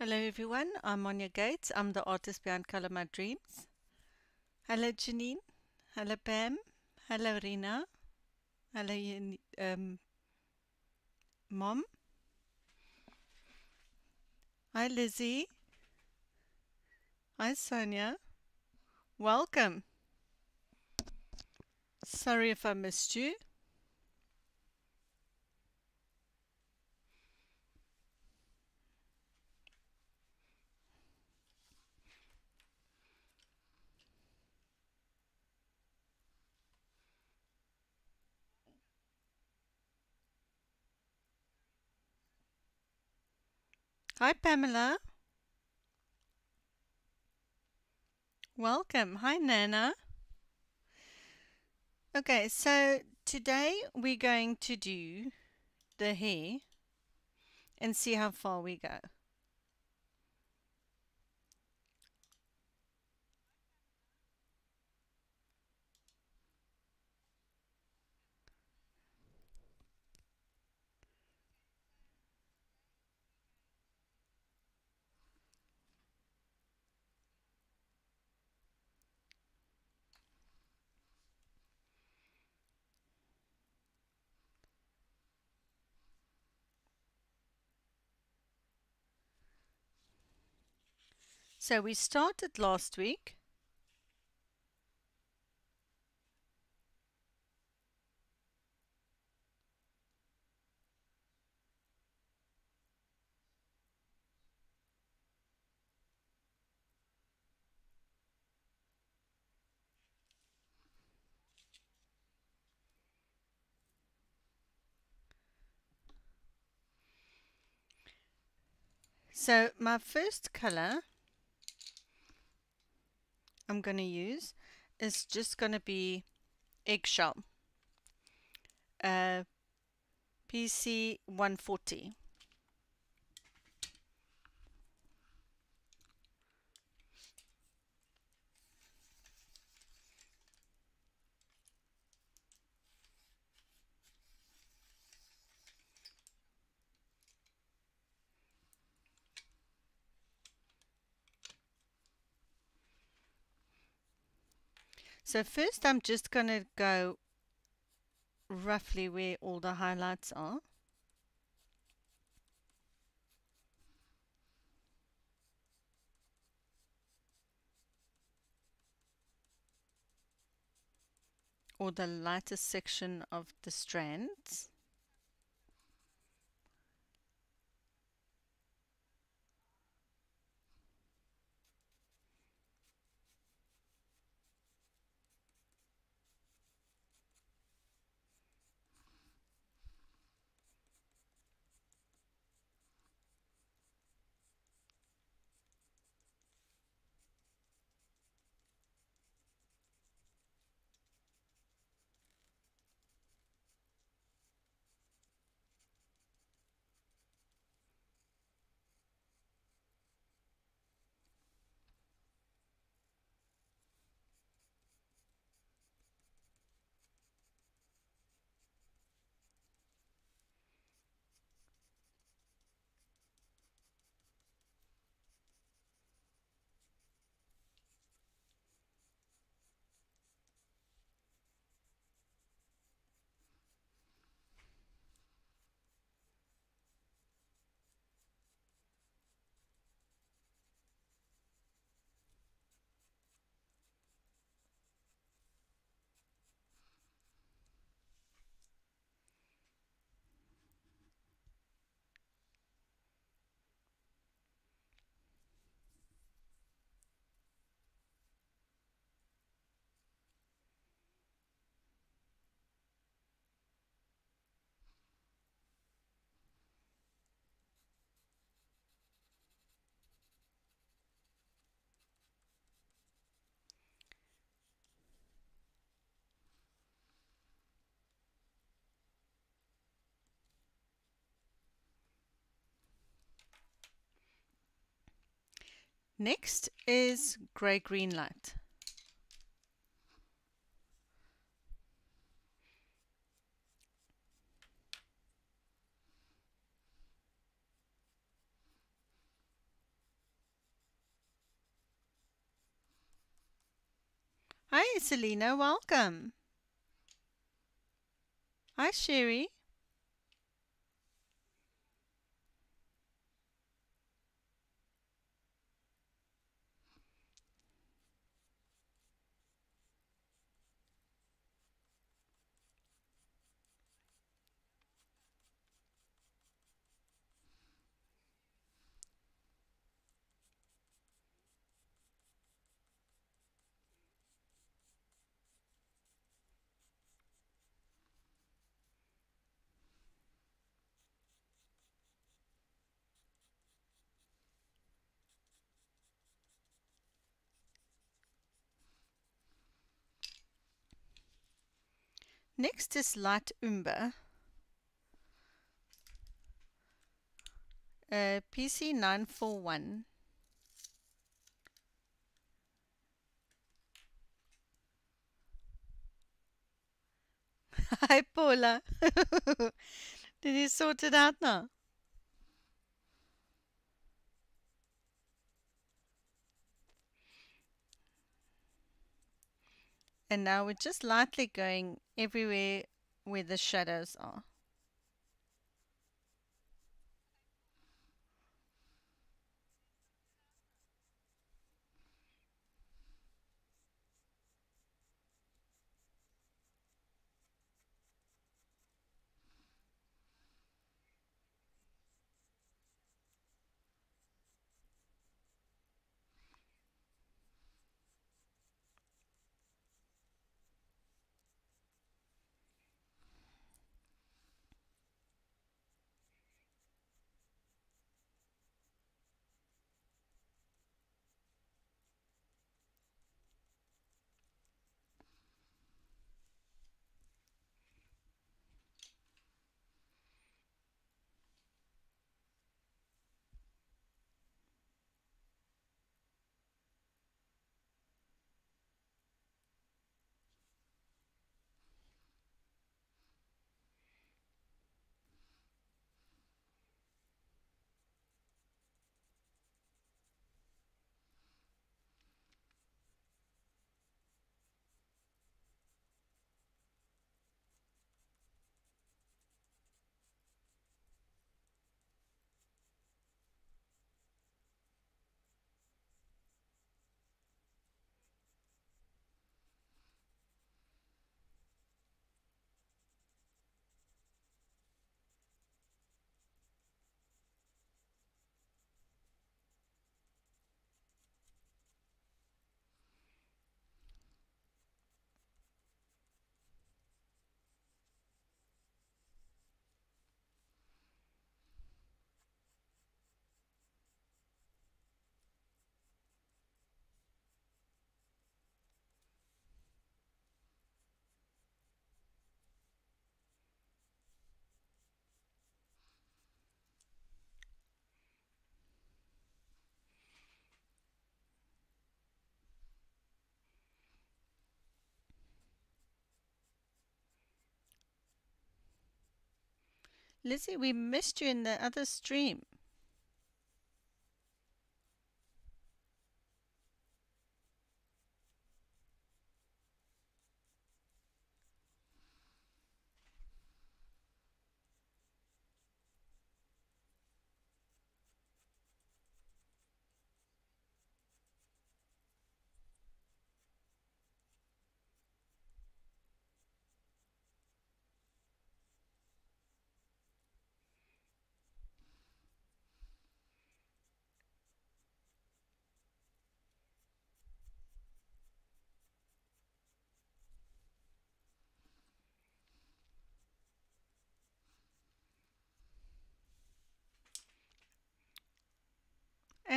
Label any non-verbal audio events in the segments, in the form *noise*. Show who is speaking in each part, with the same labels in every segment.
Speaker 1: Hello everyone, I'm Monja Gates. I'm the artist behind Color My Dreams. Hello Janine. Hello Pam. Hello Rina. Hello um, Mom. Hi Lizzie. Hi Sonia. Welcome. Sorry if I missed you. Hi, Pamela. Welcome. Hi, Nana. Okay, so today we're going to do the hair and see how far we go. So we started last week. So my first color I'm going to use is just going to be eggshell. Uh, PC 140. So first I'm just going to go roughly where all the highlights are. or the lightest section of the strands. Next is gray-green light. Hi, Selena, welcome. Hi, Sherry. Next is light umber. Uh, PC941. *laughs* Hi Paula. *laughs* Did you sort it out now? And now we're just lightly going everywhere where the shadows are. Lizzie, we missed you in the other stream.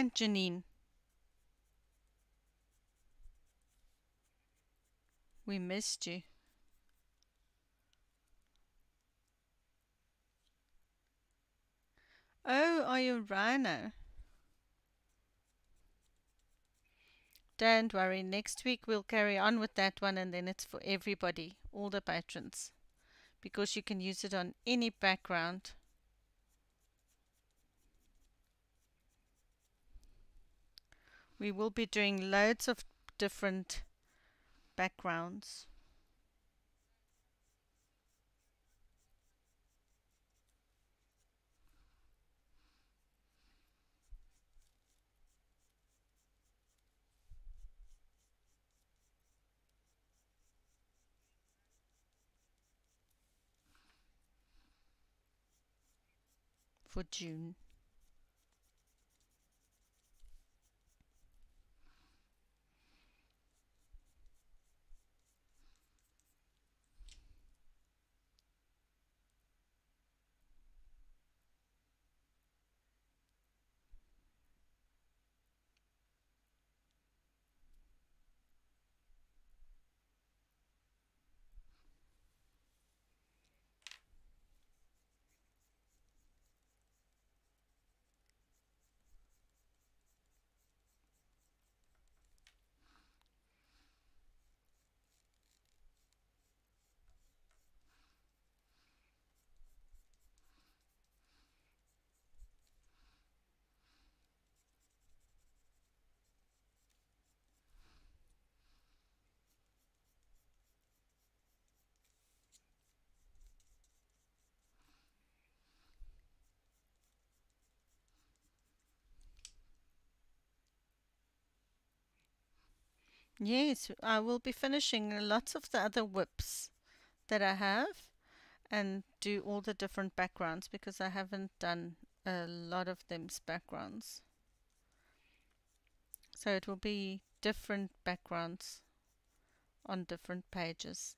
Speaker 1: And Janine. We missed you. Oh, are you Rhino? Don't worry, next week we'll carry on with that one and then it's for everybody, all the patrons. Because you can use it on any background. We will be doing loads of different backgrounds. for June. Yes, I will be finishing lots of the other WIPs that I have and do all the different backgrounds because I haven't done a lot of them's backgrounds. So it will be different backgrounds on different pages.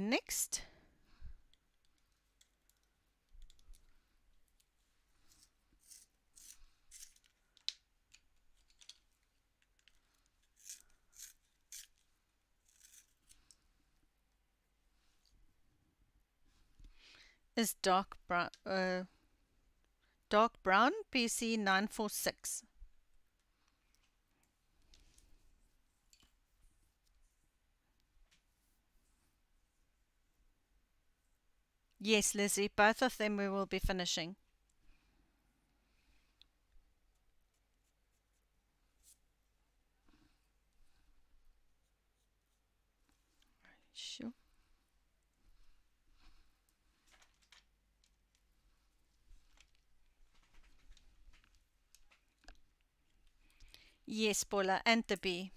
Speaker 1: Next. is dark brown, uh, dark brown PC946. Yes, Lizzie, both of them we will be finishing. Sure. Yes, Paula, and the bee.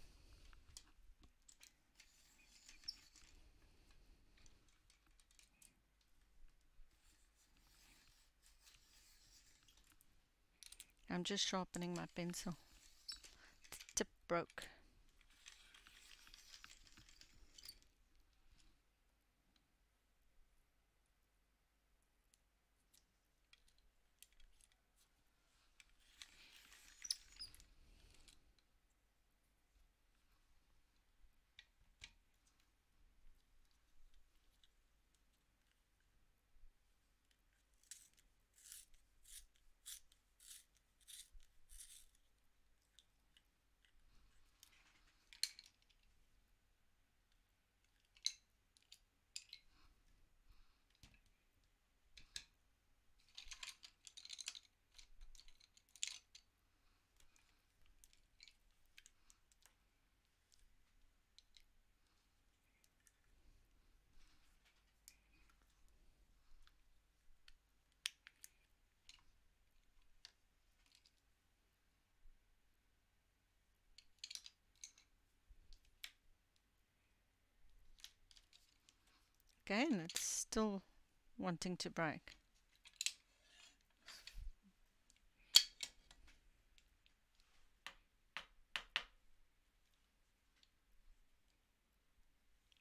Speaker 1: I'm just sharpening my pencil. The tip broke. Again, it's still wanting to break.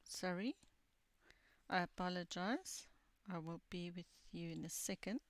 Speaker 1: Sorry. I apologize. I will be with you in a second.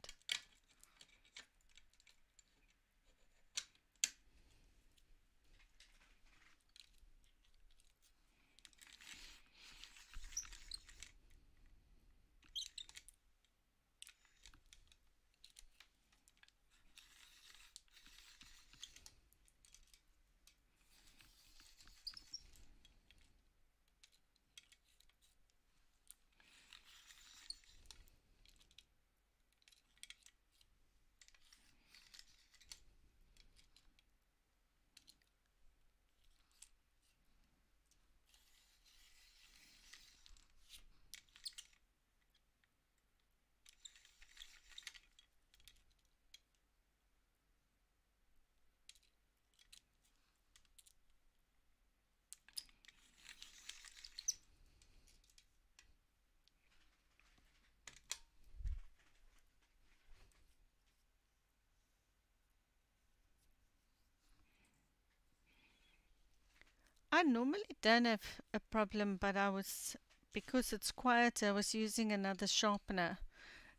Speaker 1: I normally don't have a problem, but I was, because it's quiet, I was using another sharpener,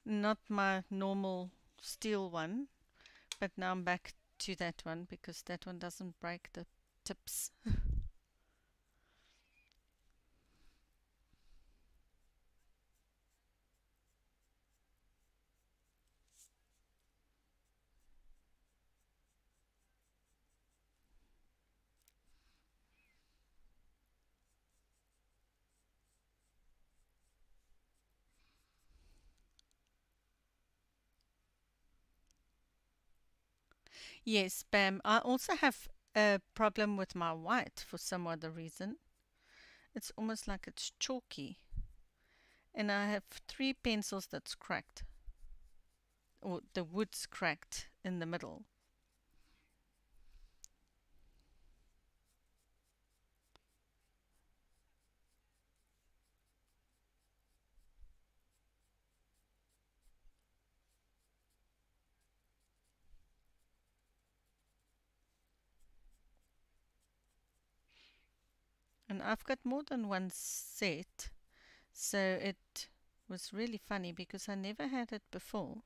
Speaker 1: not my normal steel one, but now I'm back to that one because that one doesn't break the tips. *laughs* Yes, Bam. I also have a problem with my white for some other reason. It's almost like it's chalky. And I have three pencils that's cracked. Or the wood's cracked in the middle. I've got more than one set, so it was really funny because I never had it before.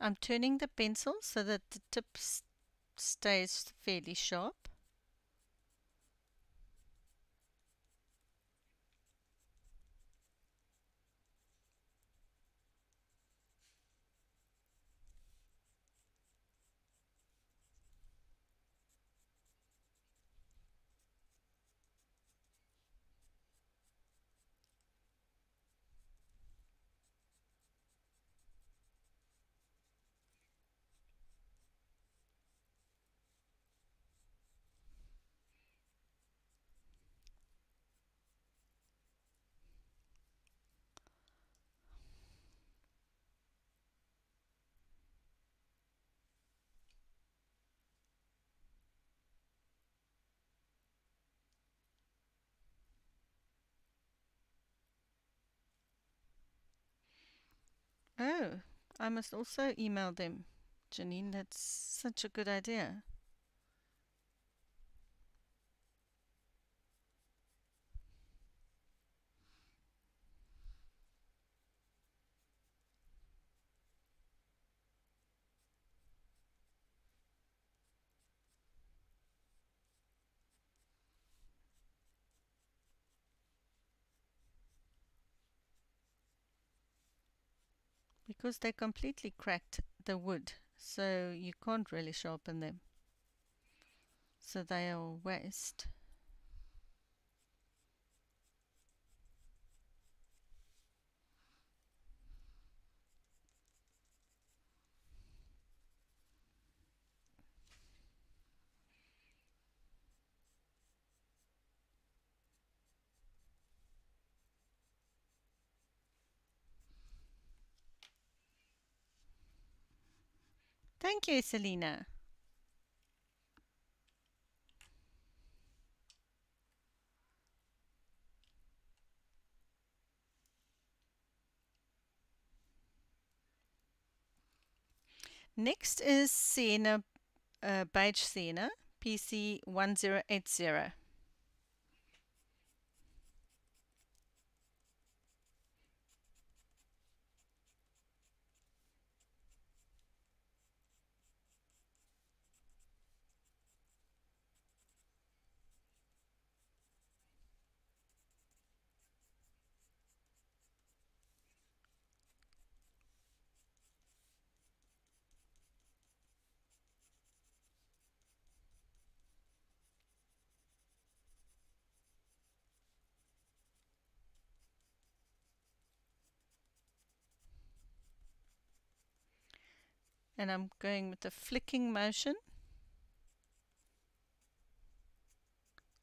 Speaker 1: I'm turning the pencil so that the tip stays fairly sharp. Oh, I must also email them. Janine, that's such a good idea. Because they completely cracked the wood so you can't really sharpen them so they are waste Thank you, Selina. Next is Sienna, uh, Sienna, PC1080. And I'm going with the flicking motion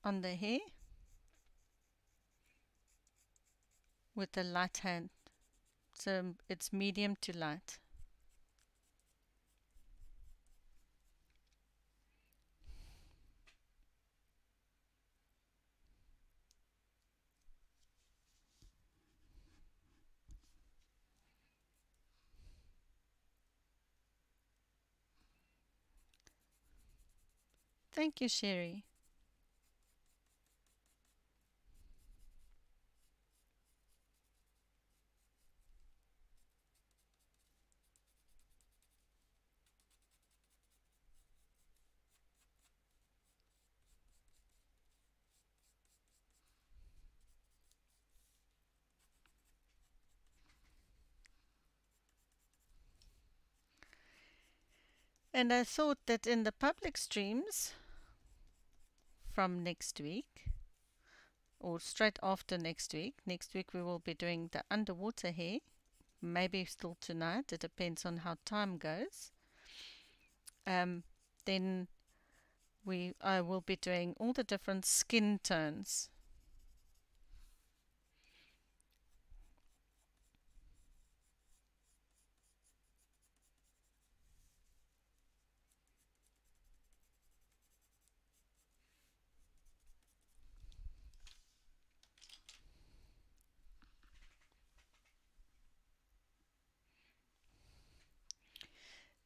Speaker 1: on the hair with the light hand. So it's medium to light Thank you, Sherry. And I thought that in the public streams, from next week or straight after next week. Next week we will be doing the underwater hair, maybe still tonight. It depends on how time goes. Um, then we I will be doing all the different skin tones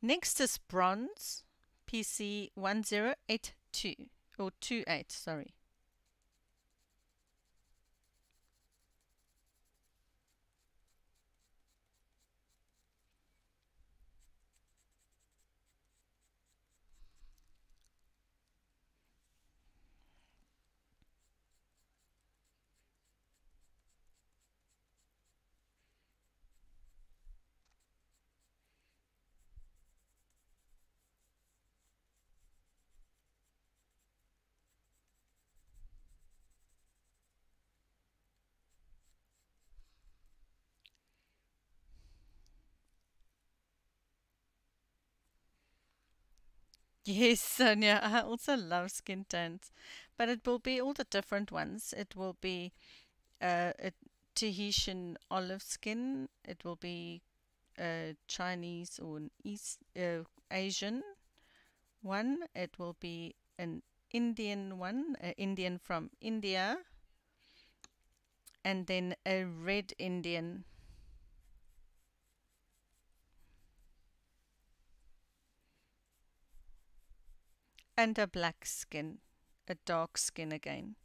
Speaker 1: Next is bronze, PC 1082 or 28, sorry. Yes, Sonia, *laughs* I also love skin tones, but it will be all the different ones. It will be uh, a Tahitian olive skin. It will be a Chinese or an East uh, Asian one. It will be an Indian one, an Indian from India, and then a red Indian and a black skin, a dark skin again.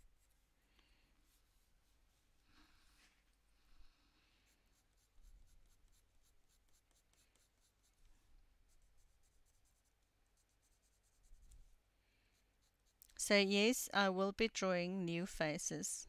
Speaker 1: So yes, I will be drawing new faces.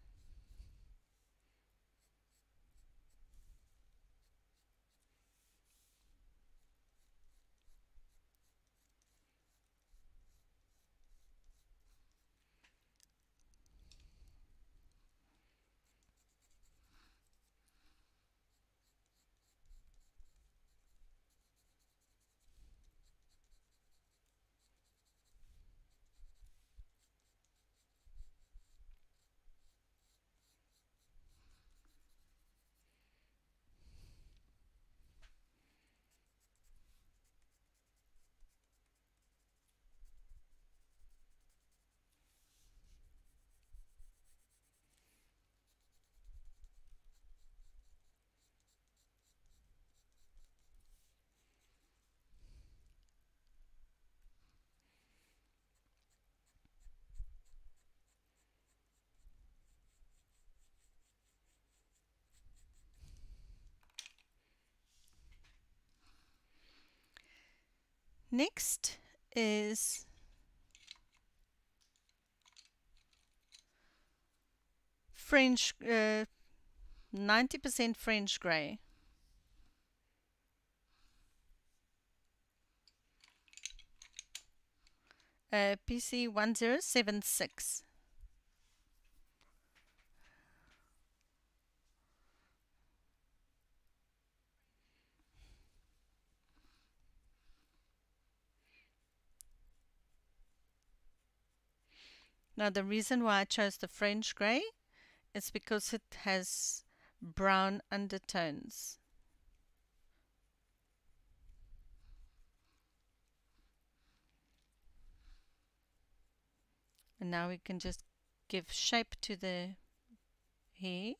Speaker 1: Next is French, 90% uh, French grey. Uh, PC 1076. Now the reason why I chose the French grey is because it has brown undertones. And now we can just give shape to the hair.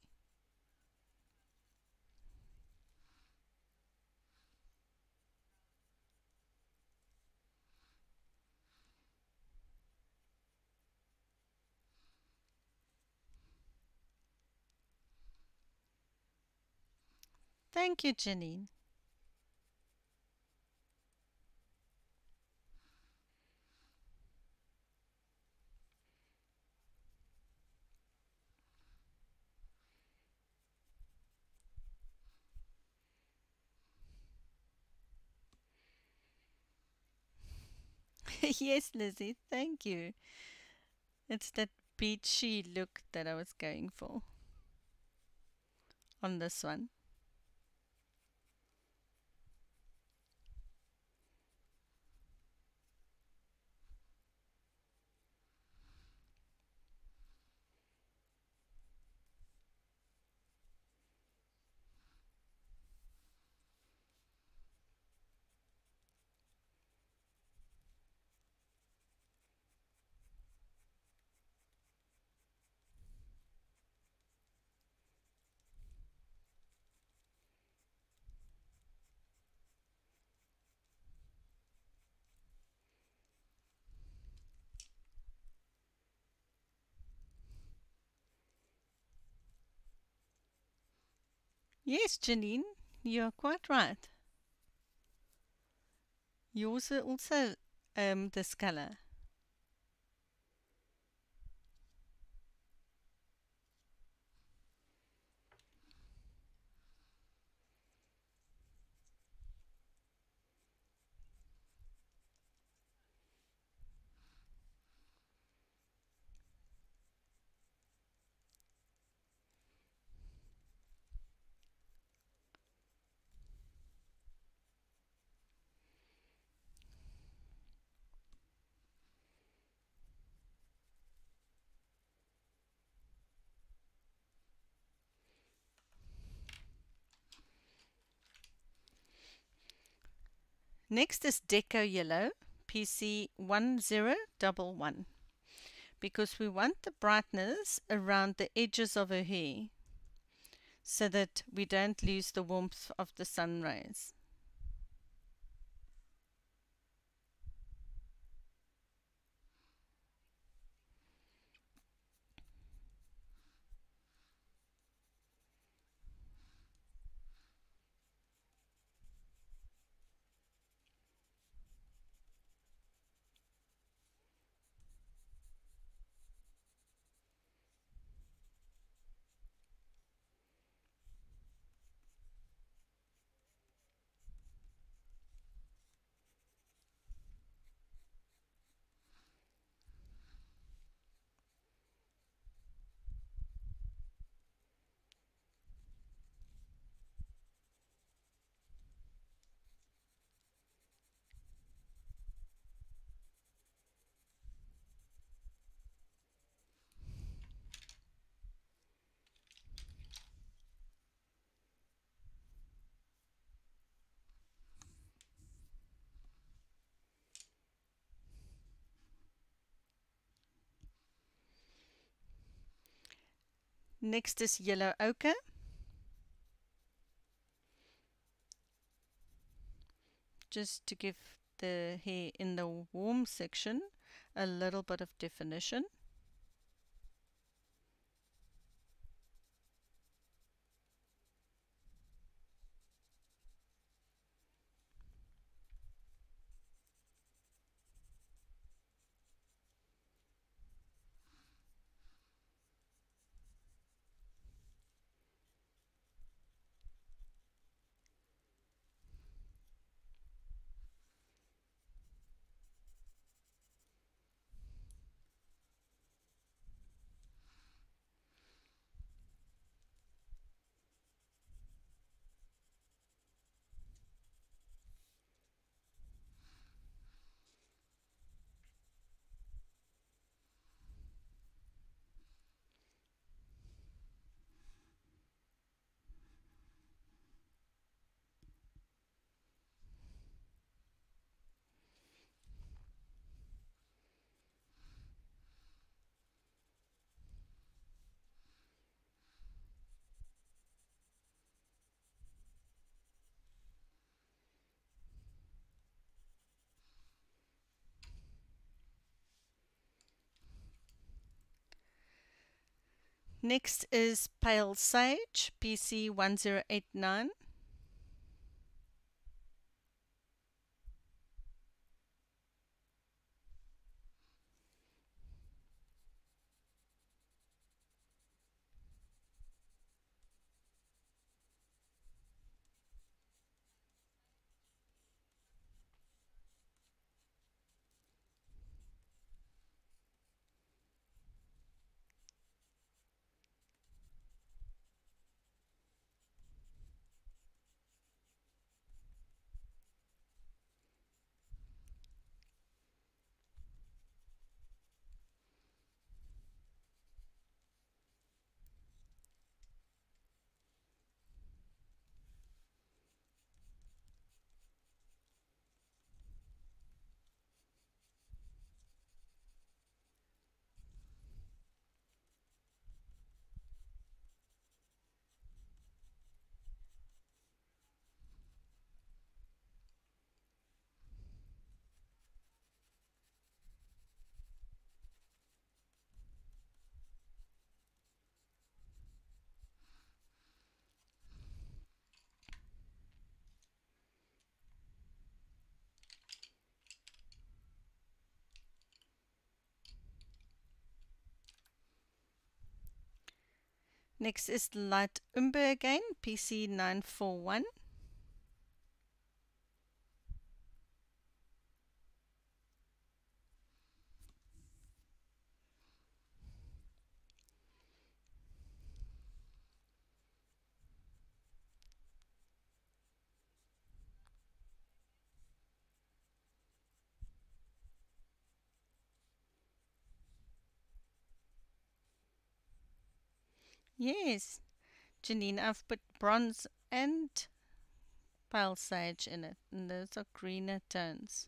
Speaker 1: Thank you, Janine. *laughs* yes, Lizzie, thank you. It's that beachy look that I was going for on this one. Yes, Janine, you're quite right. Yours are also um, this color. Next is Deco Yellow, PC 1011, because we want the brightness around the edges of her hair so that we don't lose the warmth of the sun rays. Next is yellow ochre. Just to give the hair in the warm section a little bit of definition. Next is Pale Sage, PC1089. Next is Light Umber again, PC941. Yes, Janine, I've put bronze and pale sage in it, and those are greener tones.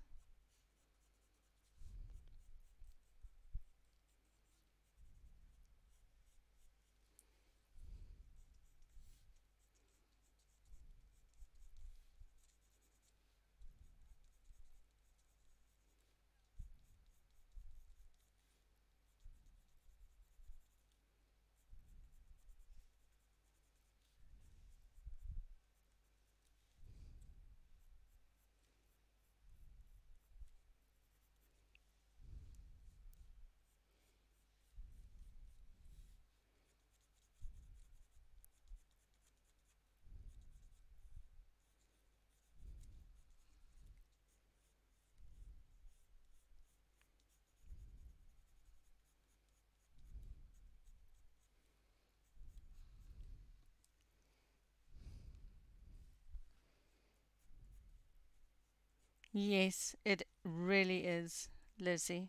Speaker 1: Yes, it really is, Lizzie.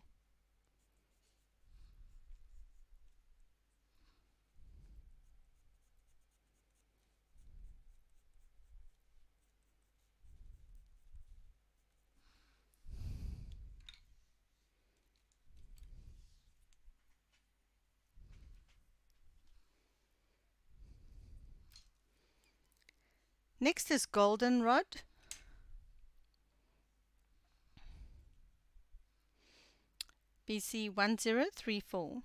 Speaker 1: Next is goldenrod. PC1034.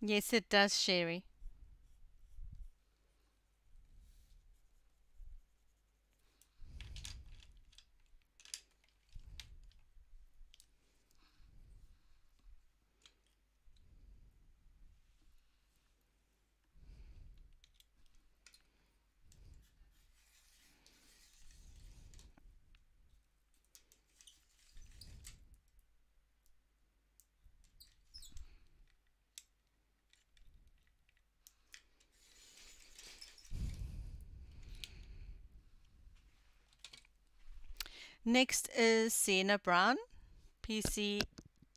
Speaker 1: Yes, it does, Sherry. Next is Sienna Brown, PC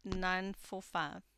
Speaker 1: 945.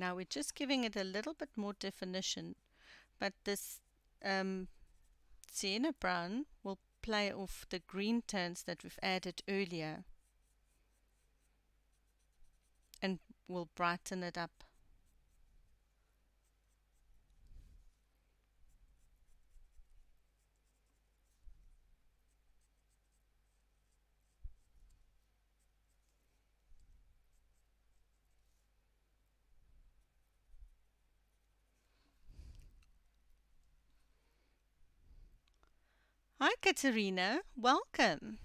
Speaker 1: Now we're just giving it a little bit more definition, but this um, sienna brown will play off the green tones that we've added earlier and will brighten it up. Hi, Katerina. Welcome.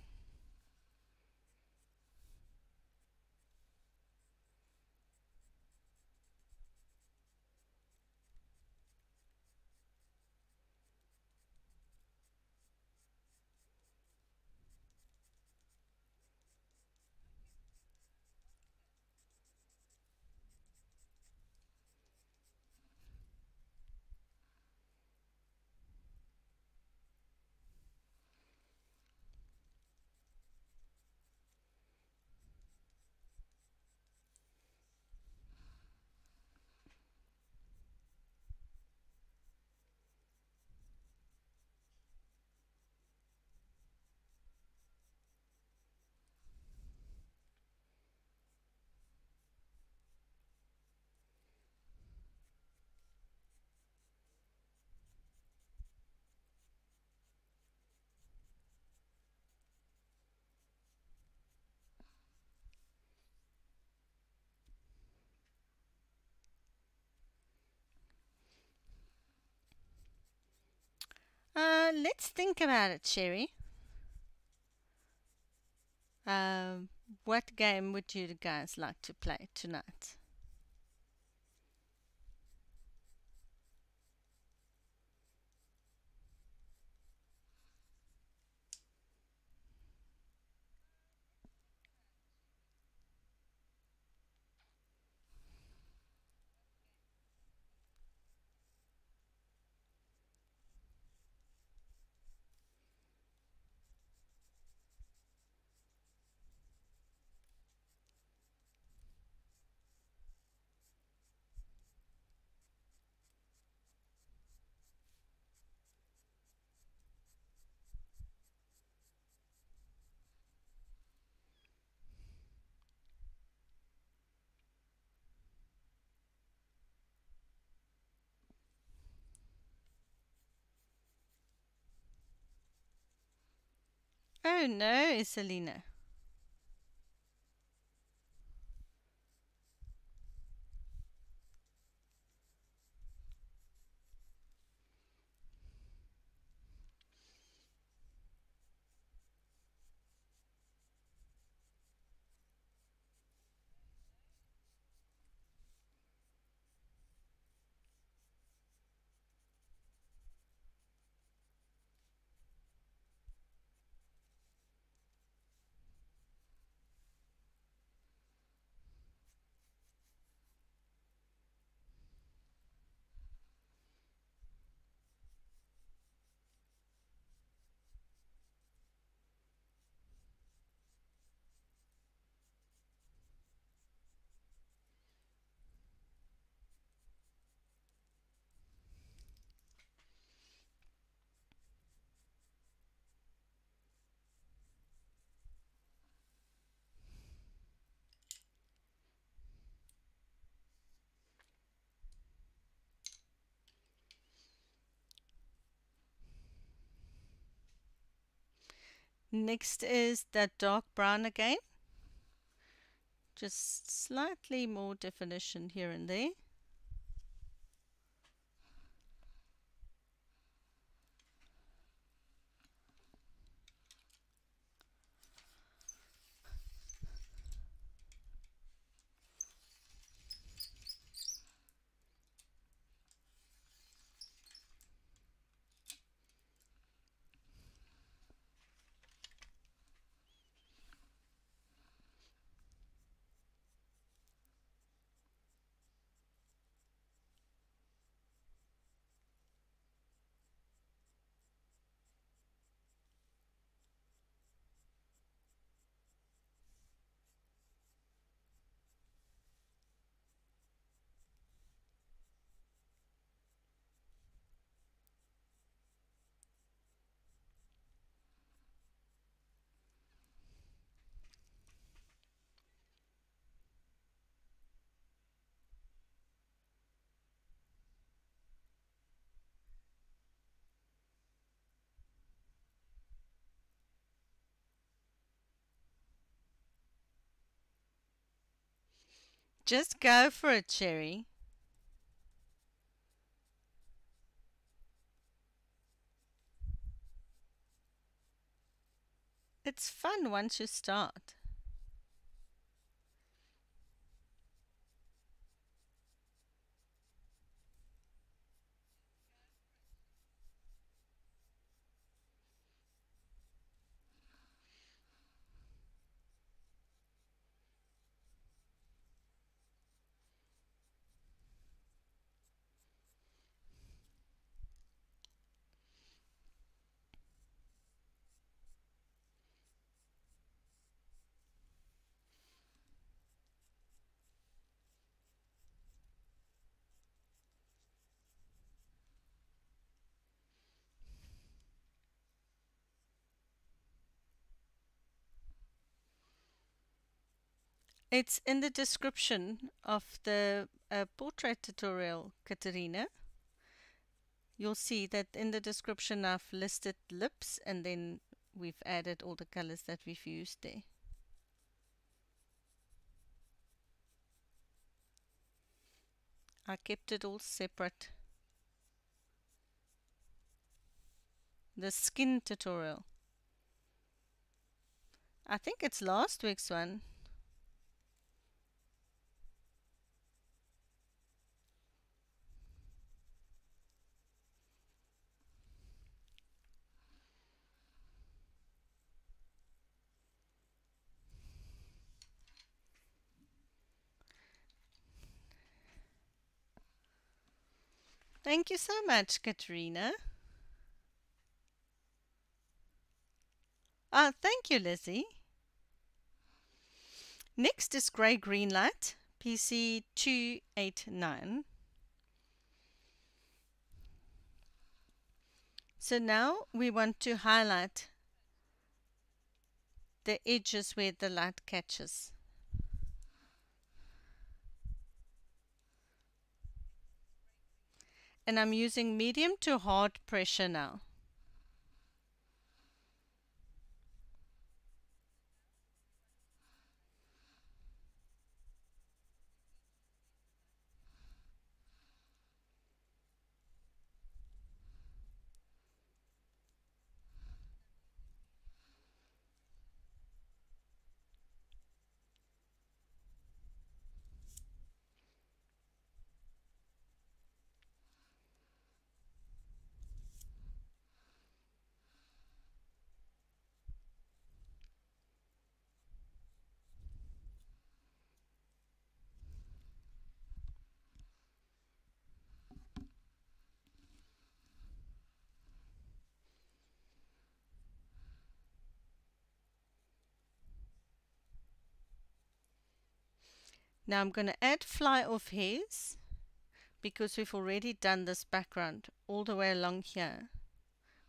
Speaker 1: Uh, let's think about it, Sherry. Um, what game would you guys like to play tonight? Oh no, Selina. Next is that dark brown again. Just slightly more definition here and there. Just go for it, Cherry. It's fun once you start. It's in the description of the uh, portrait tutorial, Katerina. You'll see that in the description I've listed lips and then we've added all the colors that we've used there. I kept it all separate. The skin tutorial. I think it's last week's one. Thank you so much, Katrina. Ah, thank you, Lizzie. Next is Grey Green Light, PC 289. So now we want to highlight the edges where the light catches. And I'm using medium to hard pressure now. Now I'm going to add fly off hairs because we've already done this background all the way along here.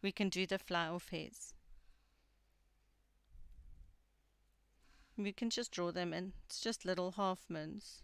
Speaker 1: We can do the fly off hairs. We can just draw them in. It's just little half moons.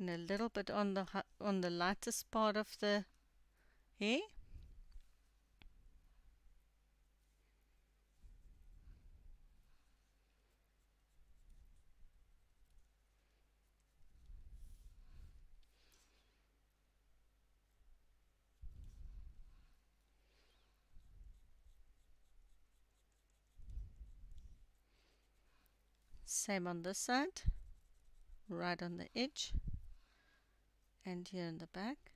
Speaker 1: And a little bit on the on the lightest part of the hair. Same on this side, right on the edge and here in the back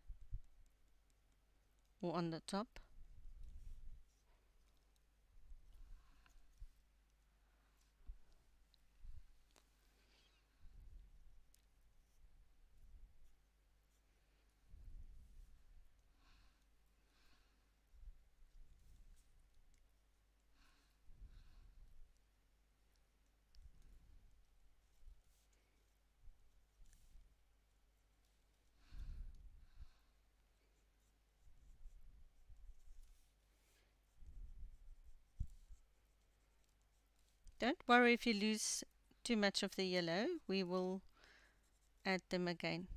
Speaker 1: or on the top. Don't worry if you lose too much of the yellow, we will add them again.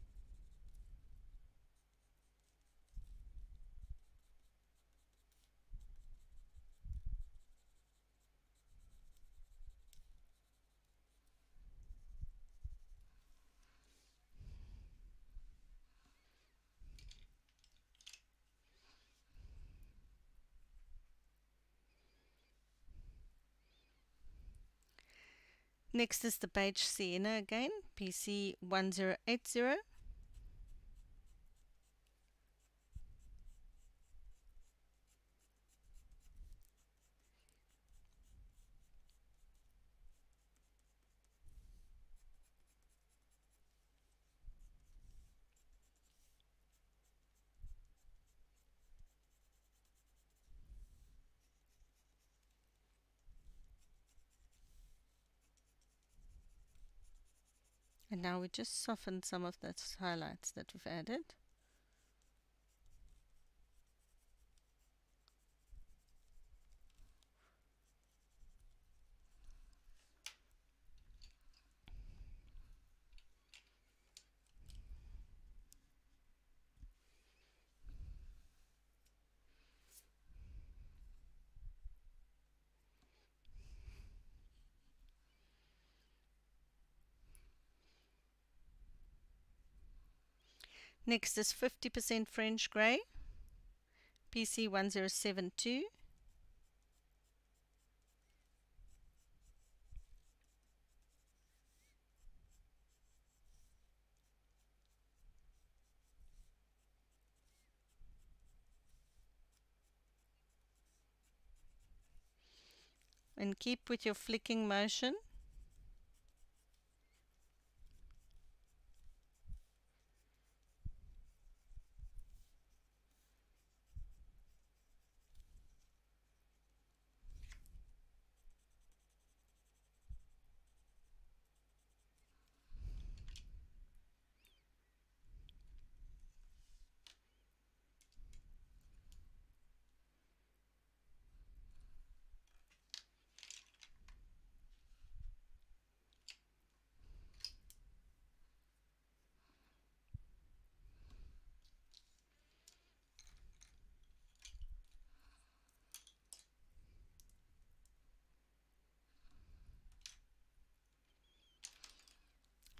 Speaker 1: Next is the Beige Sienna again, PC1080 And now we just soften some of those highlights that we've added. Next is 50% French grey, PC1072. And keep with your flicking motion.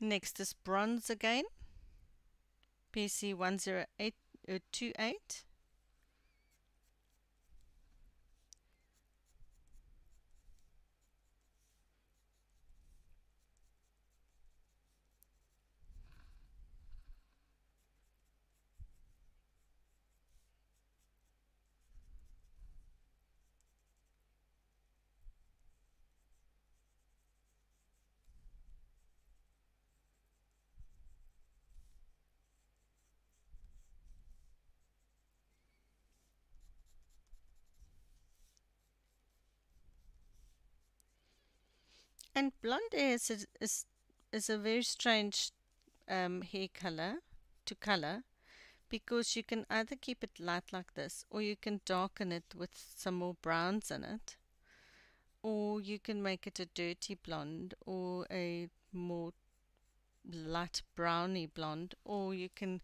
Speaker 1: Next is bronze again, PC10828. And blonde hair is, is, is a very strange um, hair color to color because you can either keep it light like this or you can darken it with some more browns in it or you can make it a dirty blonde or a more light browny blonde or you can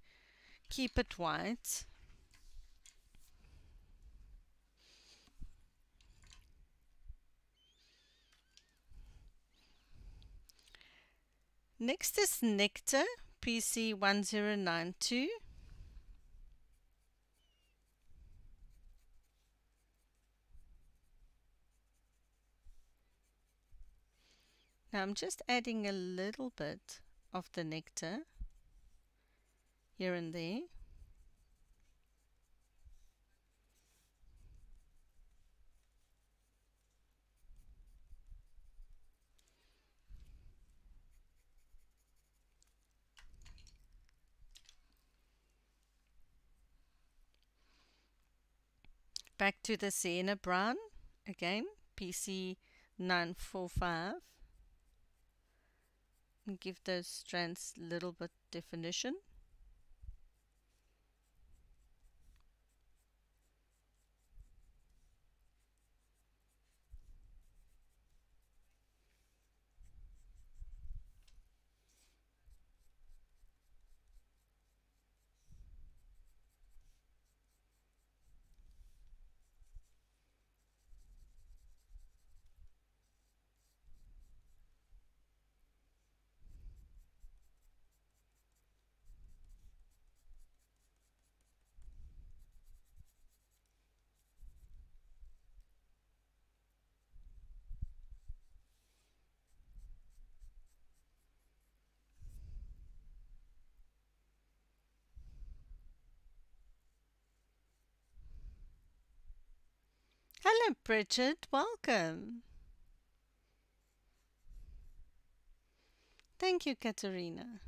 Speaker 1: keep it white Next is Nectar PC1092. Now I'm just adding a little bit of the nectar here and there. Back to the sienna brown again, PC 945 and give those strands a little bit definition. Hello, Bridget. Welcome. Thank you, Katerina.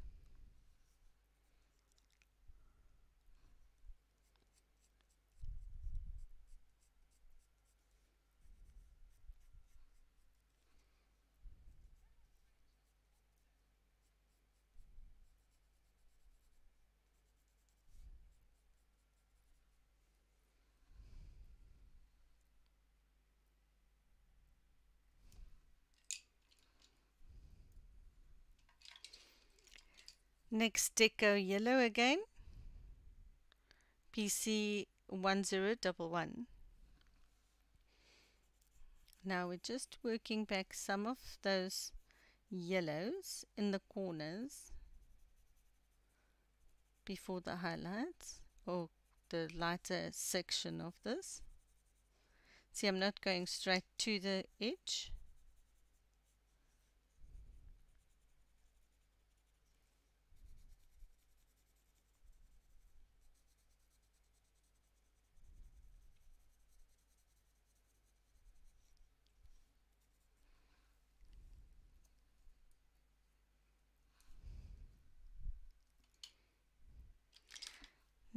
Speaker 1: Next deco yellow again. PC 1011. Now we're just working back some of those yellows in the corners before the highlights or the lighter section of this. See, I'm not going straight to the edge.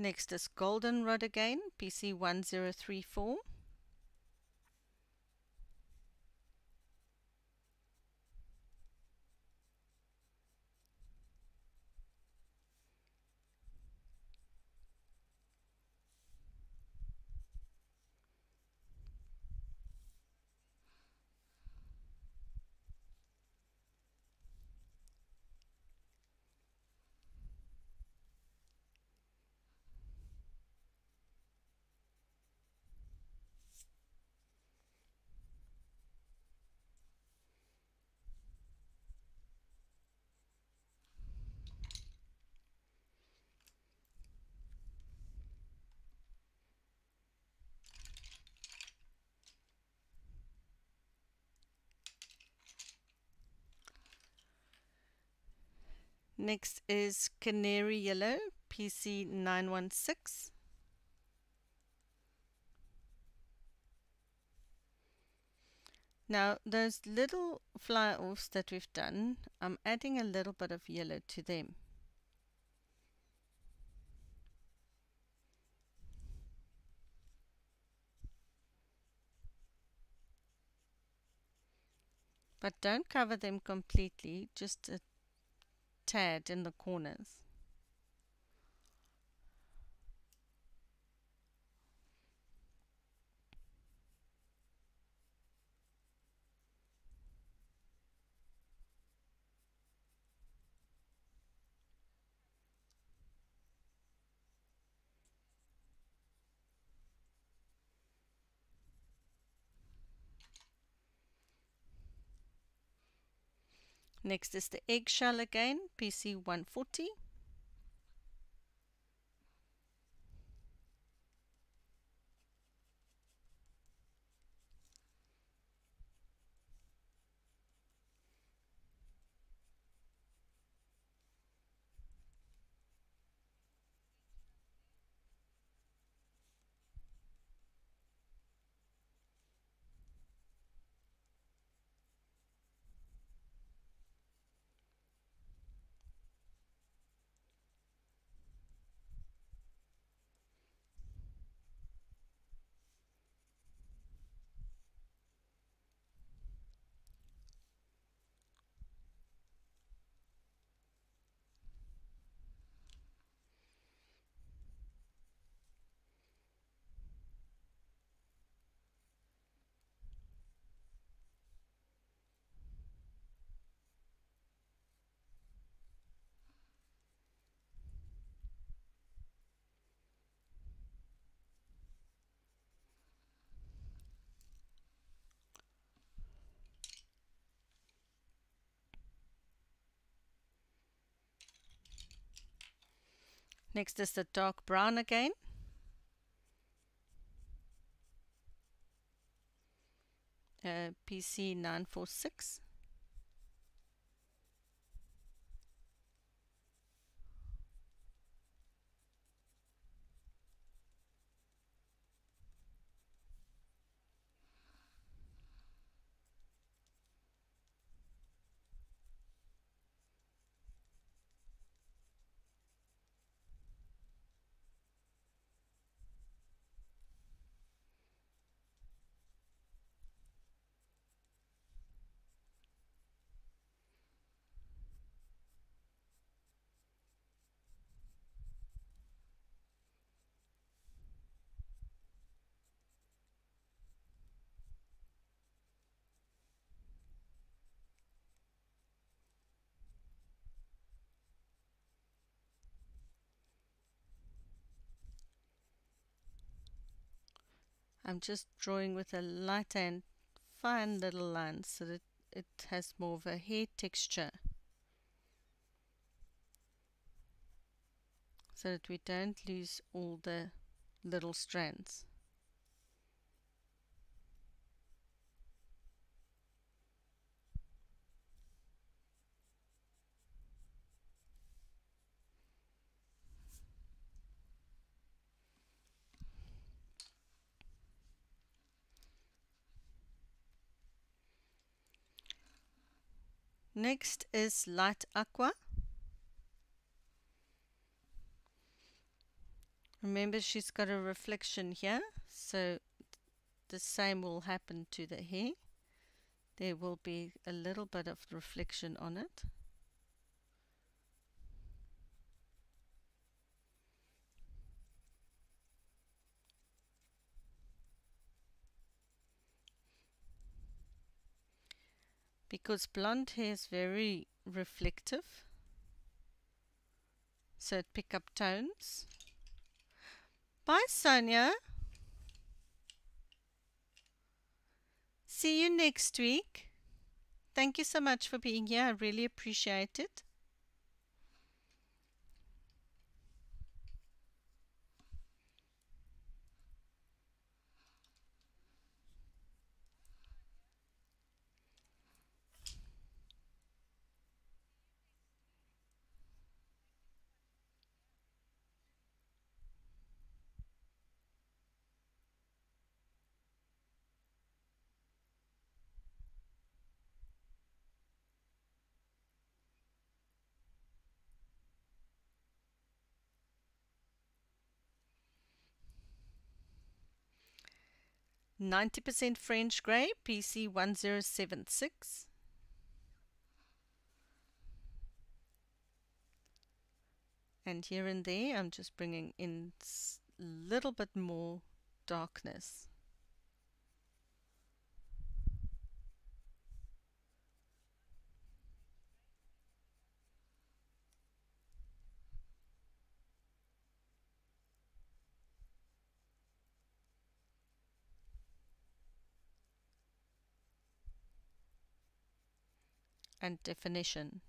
Speaker 1: Next is Goldenrod again, PC1034. Next is Canary Yellow, PC916. Now those little fly offs that we've done, I'm adding a little bit of yellow to them. But don't cover them completely, just a tad in the corners. Next is the eggshell again, PC140. Next is the dark brown again. Uh, PC946. I'm just drawing with a light and fine little line so that it has more of a hair texture so that we don't lose all the little strands. Next is light aqua. Remember she's got a reflection here, so the same will happen to the hair. There will be a little bit of reflection on it. Because blonde hair is very reflective. So it pick up tones. Bye Sonia. See you next week. Thank you so much for being here. I really appreciate it 90% French grey, PC 1076. And here and there, I'm just bringing in a little bit more darkness. And definition.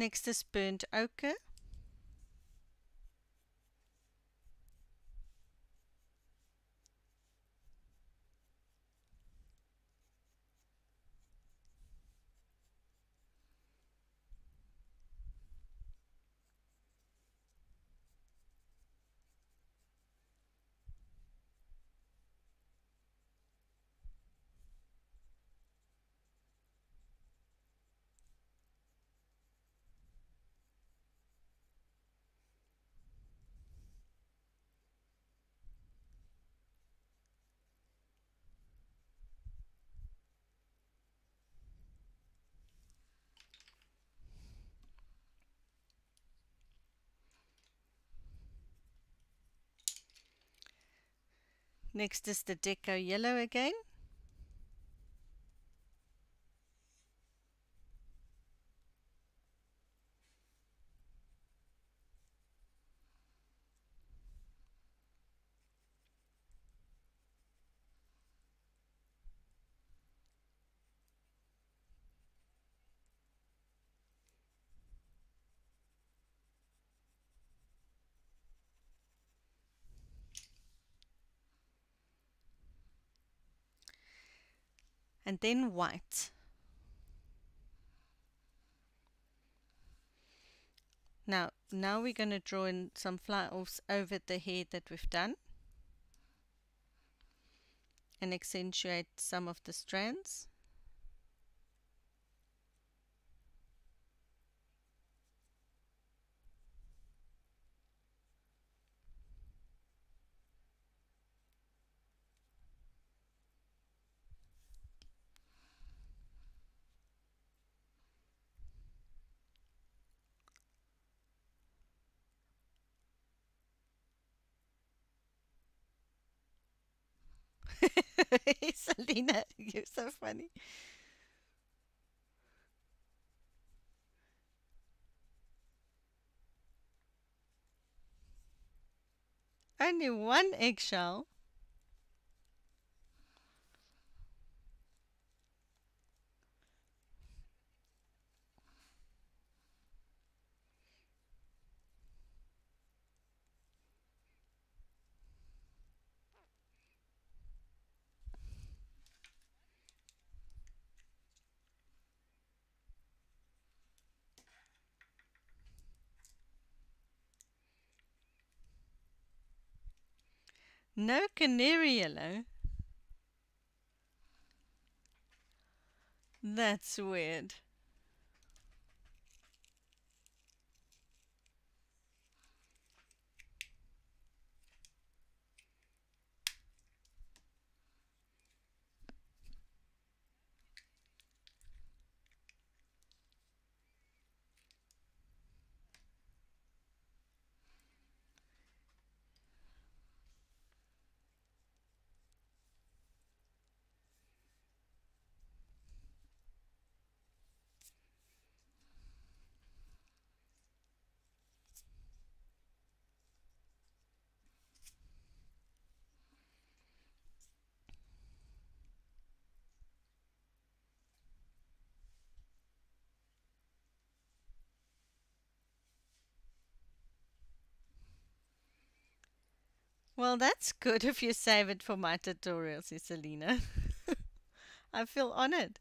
Speaker 1: Next is burnt ochre. Next is the deco yellow again. And then white. Now, now we're going to draw in some fly-offs over the hair that we've done and accentuate some of the strands. Selena, you're so funny. Only one eggshell. No canary yellow. That's weird. Well, that's good if you save it for my tutorials, Iselina. *laughs* I feel honored.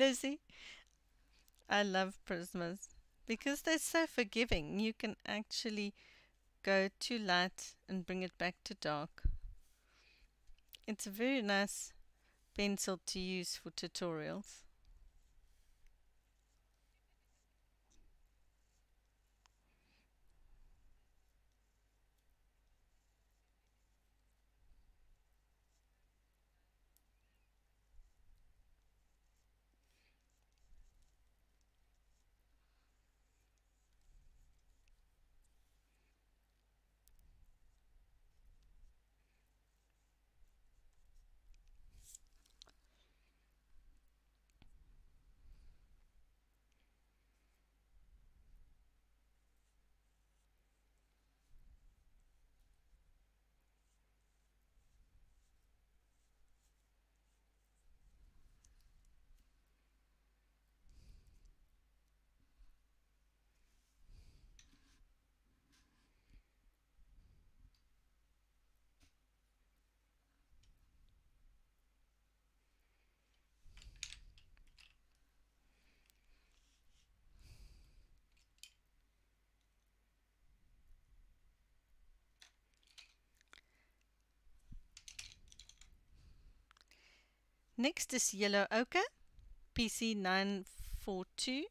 Speaker 1: Lizzie, I love prismas because they're so forgiving. You can actually go to light and bring it back to dark. It's a very nice pencil to use for tutorials. Next is yellow ochre, PC942.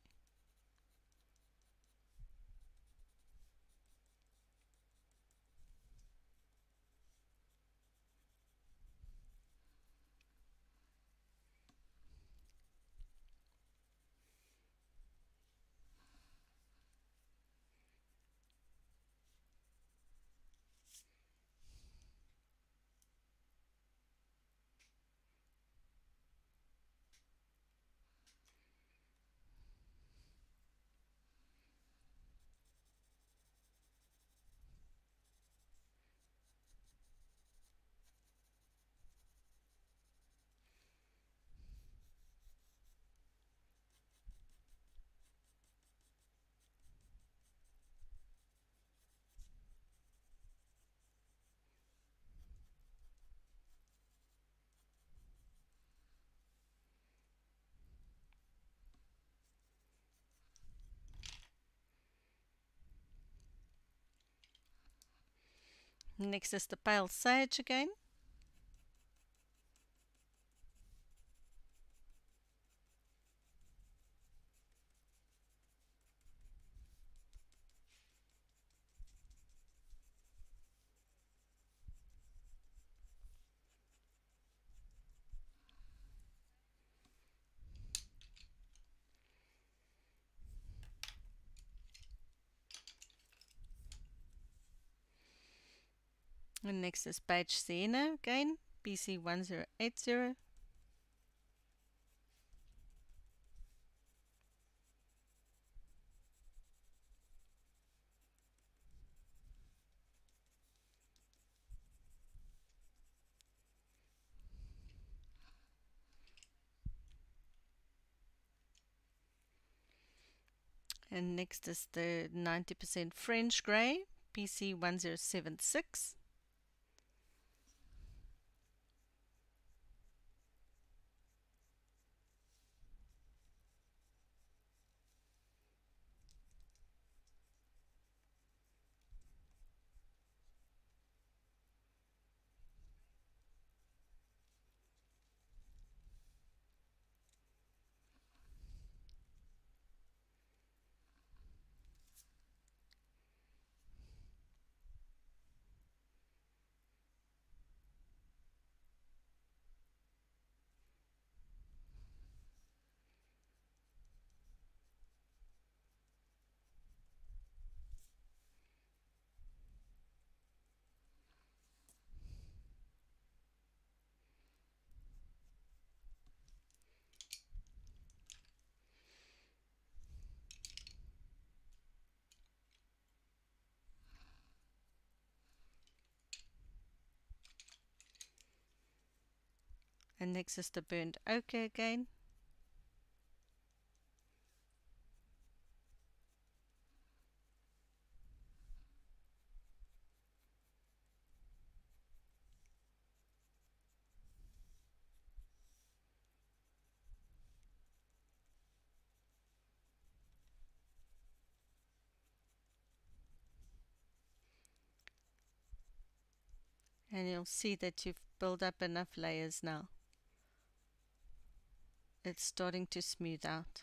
Speaker 1: Next is the pale sage again. Next is Beige Sienna again, PC1080. And next is the 90% French grey, PC1076. And next is the burnt ochre again. and you'll see that you've built up enough layers now. It's starting to smooth out.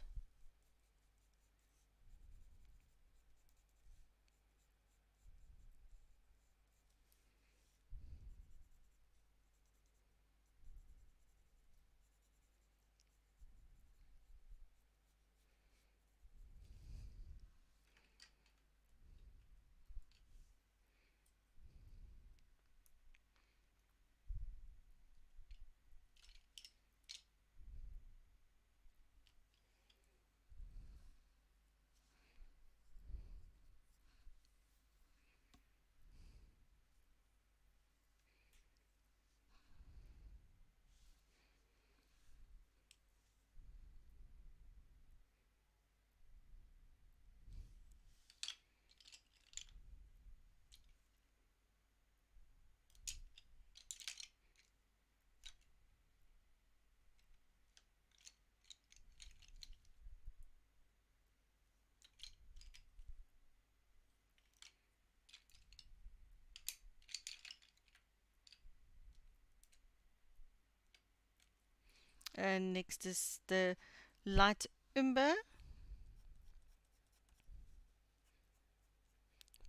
Speaker 1: And next is the light umber.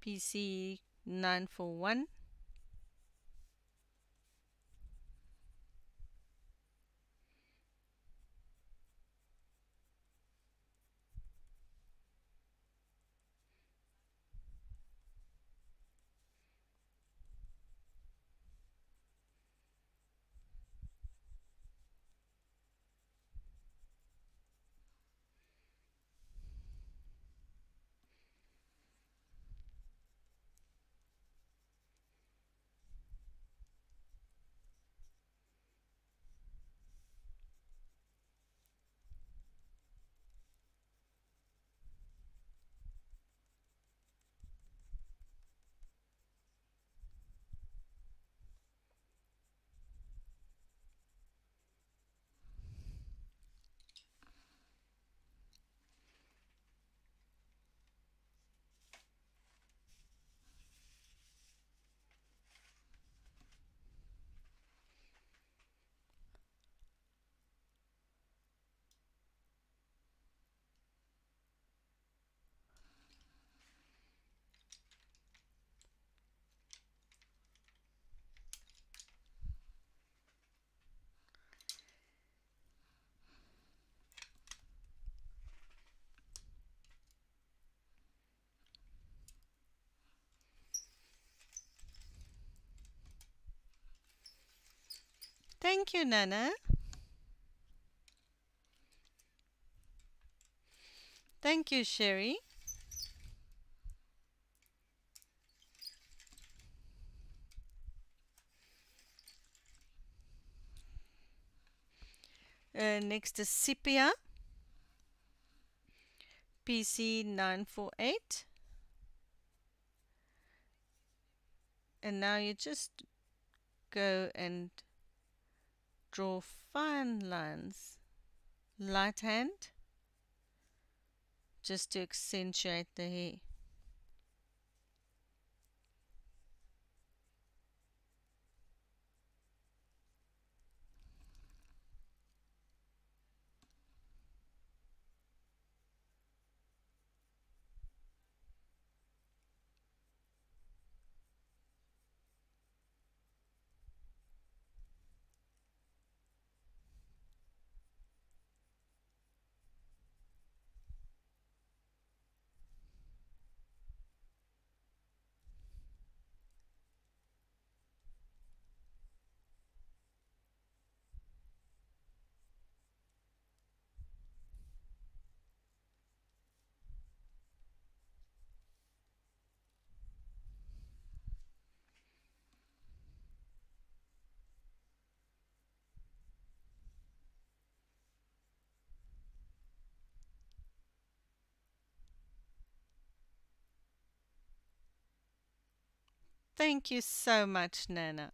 Speaker 1: PC 941 Thank you, Nana. Thank you, Sherry. Uh, next is Sepia. PC 948. And now you just go and draw fine lines. Light hand, just to accentuate the Thank you so much, Nana.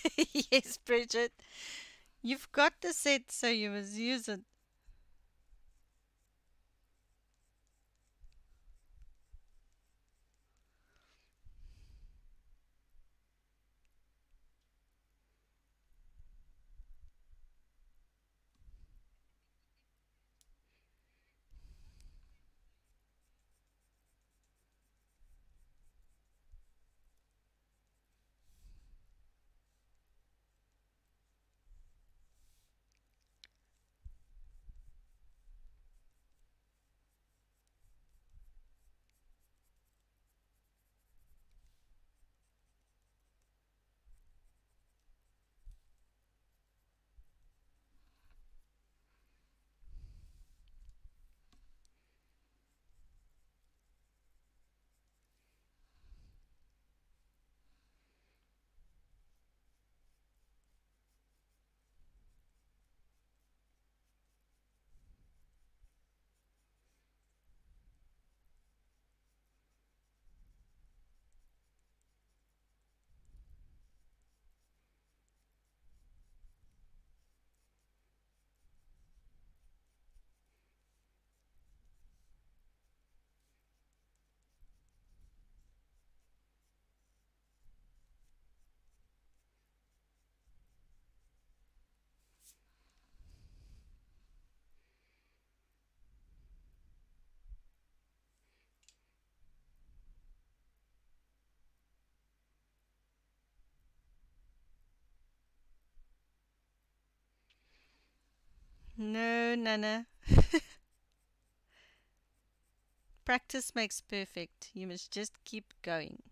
Speaker 1: *laughs* yes, Bridget. You've got the set, so you must use it. No, Nana. *laughs* Practice makes perfect. You must just keep going.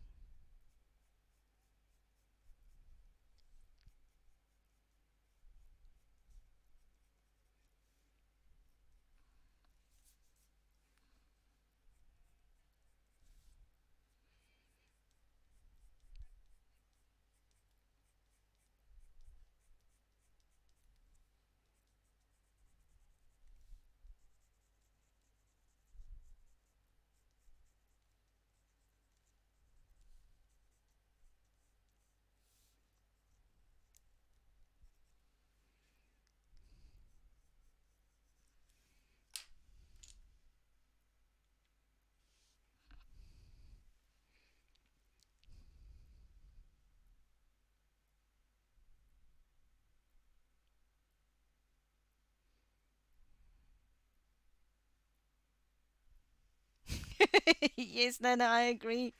Speaker 1: Yes, Nana, I agree.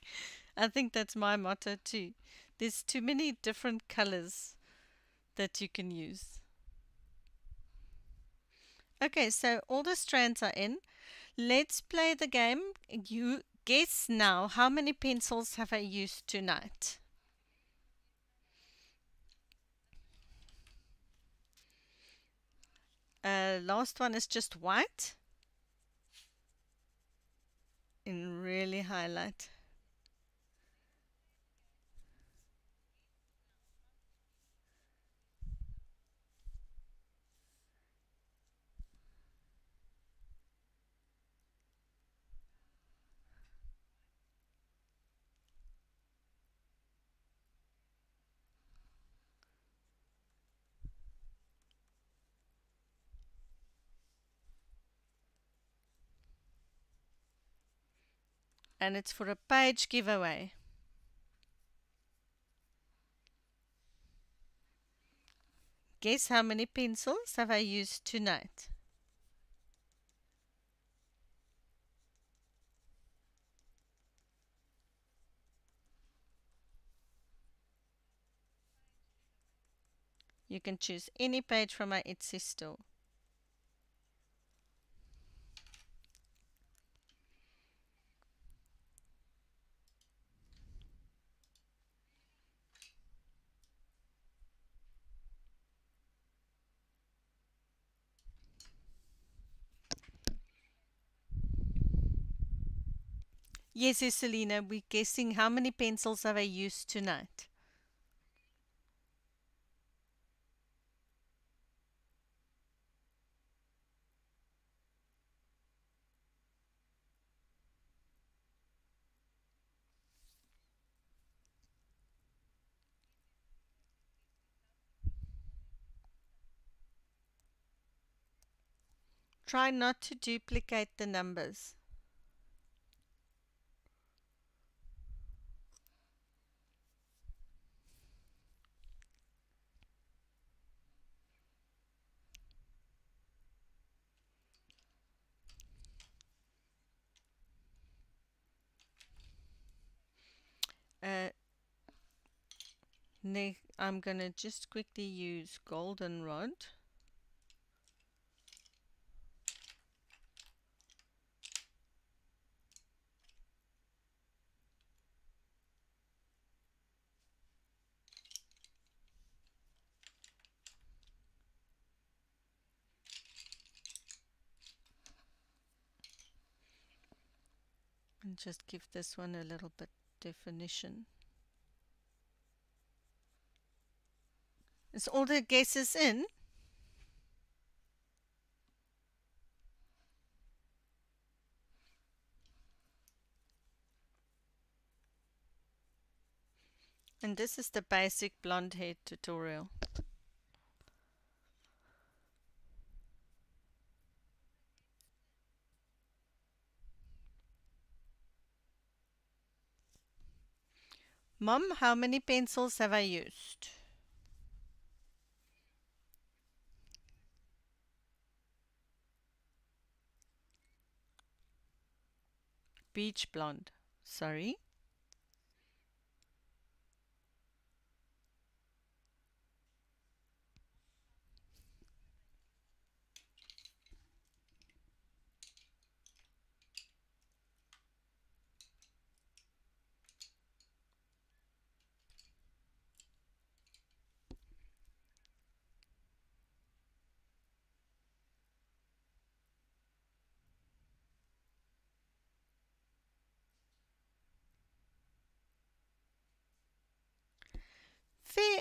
Speaker 1: I think that's my motto too. There's too many different colors that you can use. Okay, so all the strands are in. Let's play the game. You guess now how many pencils have I used tonight? Uh, last one is just white in really highlight. And it's for a page giveaway. Guess how many pencils have I used tonight? You can choose any page from my Etsy store. Yes, yes, Selena, we're guessing how many pencils have I used tonight? Try not to duplicate the numbers. Uh, I'm gonna just quickly use goldenrod. and just give this one a little bit definition. Is all the guesses in? And this is the basic blonde hair tutorial. Mom, how many pencils have I used? Beach blonde, sorry.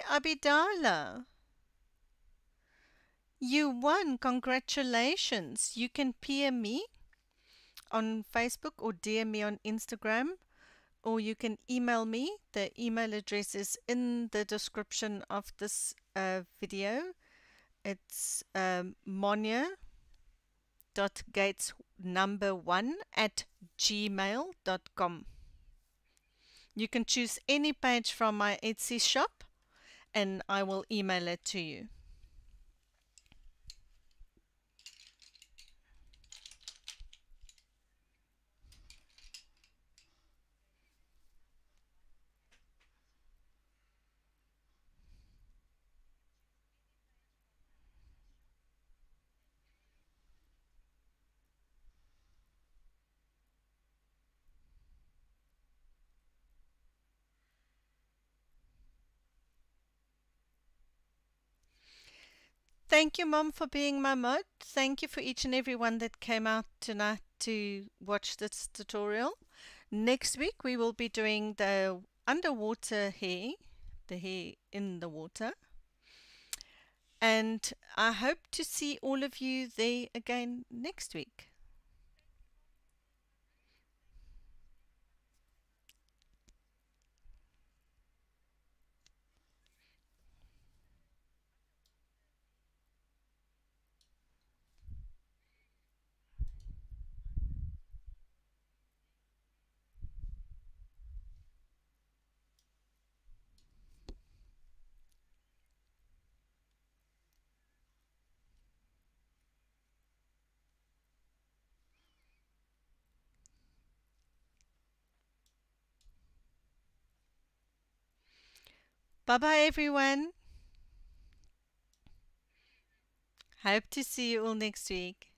Speaker 1: Abidala. You won. Congratulations. You can PM me on Facebook or DM me on Instagram or you can email me. The email address is in the description of this uh, video. It's um, monia.gates number one at gmail.com. You can choose any page from my Etsy shop and I will email it to you. Thank you, Mom, for being my mod. Thank you for each and every one that came out tonight to watch this tutorial. Next week, we will be doing the underwater hair, the hair in the water. And I hope to see all of you there again next week. Bye bye, everyone. Hope to see you all next week.